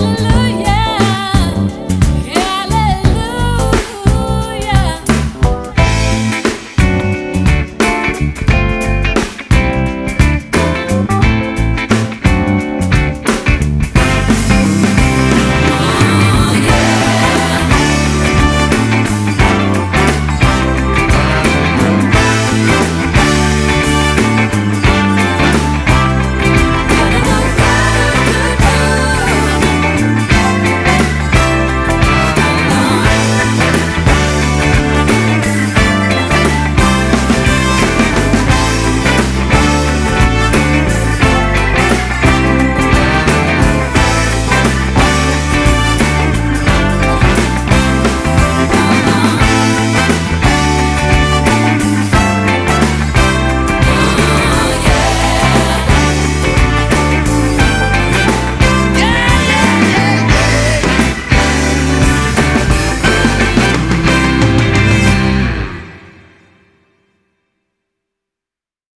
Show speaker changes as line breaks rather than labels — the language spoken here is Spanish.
la.